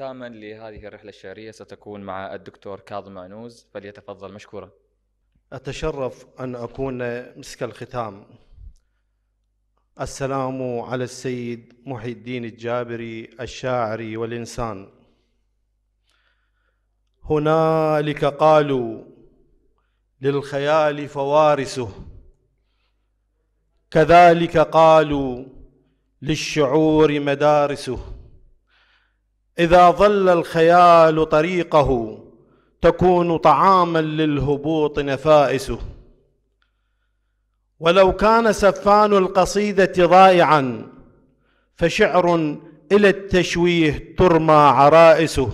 وختاما لهذه الرحلة الشعرية ستكون مع الدكتور كاظم عنوز فليتفضل مشكورا. أتشرف أن أكون مسك الختام. السلام على السيد محي الدين الجابري الشاعر والإنسان. هنالك قالوا للخيال فوارسه كذلك قالوا للشعور مدارسه. إذا ظل الخيال طريقه تكون طعاما للهبوط نفائسه. ولو كان سفان القصيدة ضائعا فشعر إلى التشويه ترمى عرائسه.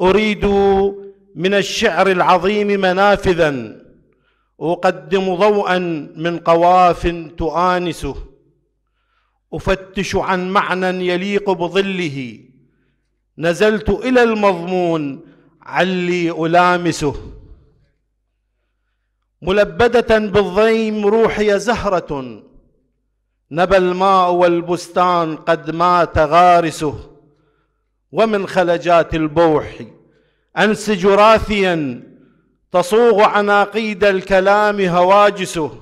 أريد من الشعر العظيم منافذا أقدم ضوءا من قواف تؤانسه. أفتش عن معنى يليق بظله. نزلت إلى المضمون علي ألامسه. ملبدة بالضيم روحي زهرة. نبى الماء والبستان قد مات غارسه ومن خلجات البوح أنسج راثيا تصوغ عناقيد الكلام هواجسه.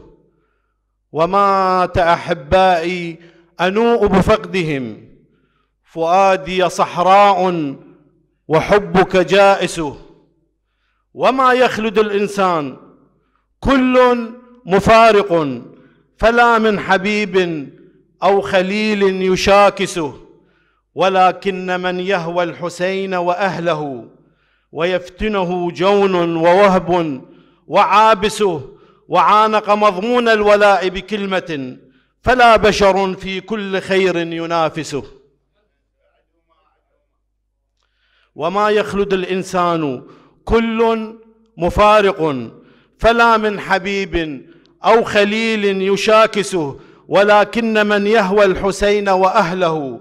ومات أحبائي أنوء بفقدهم فؤادي صحراء وحبك جائسه. وما يخلد الإنسان كل مفارق فلا من حبيب أو خليل يشاكسه ولكن من يهوى الحسين وأهله ويفتنه جون ووهب وعابسه وعانق مضمون الولاء بكلمة فلا بشر في كل خير ينافسه وما يخلد الإنسان كل مفارق فلا من حبيب أو خليل يشاكسه ولكن من يهوى الحسين وأهله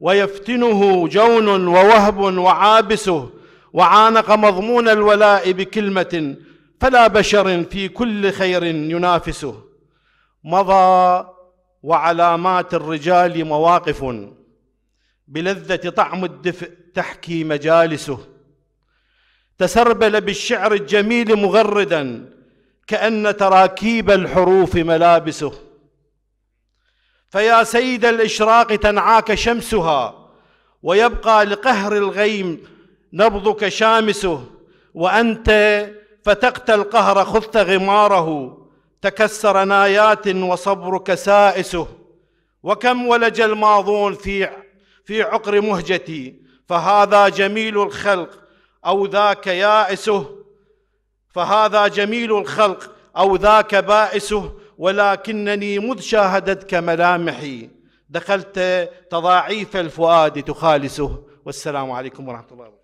ويفتنه جون ووهب وعابسه وعانق مضمون الولاء بكلمة فلا بشر في كل خير ينافسه مضى وعلامات الرجال مواقف. بلذة طعم الدفء تحكي مجالسه. تسربل بالشعر الجميل مغردا كأن تراكيب الحروف ملابسه. فيا سيد الإشراق تنعاك شمسها ويبقى لقهر الغيم نبضك شامسه. وأنت فتقت القهر خذت غماره تكسر نايات وصبرك سائسه. وكم ولج الماضون في في عقر مهجتي فهذا جميل الخلق أو ذاك يائسه. فهذا جميل الخلق أو ذاك بائسه ولكنني مذ شاهدتك ملامحي. دخلت تضاعيف الفؤاد تخالسه. والسلام عليكم ورحمة الله وبركاته.